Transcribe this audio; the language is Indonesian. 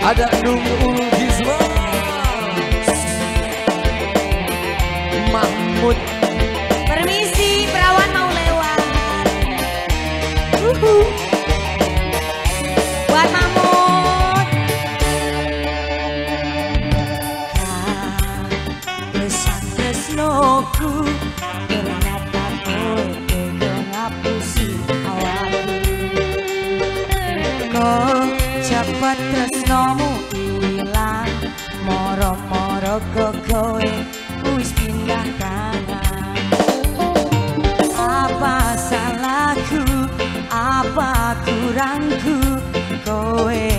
Ada Nungul Gizwa Mahmud Permisi, perawan mau lewat. Uhu. Buat Mahmud. Pesan tresnoku ternyata kok kowe wis pindah tangan. Apa salahku, apa kurangku Kowe